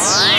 Yes.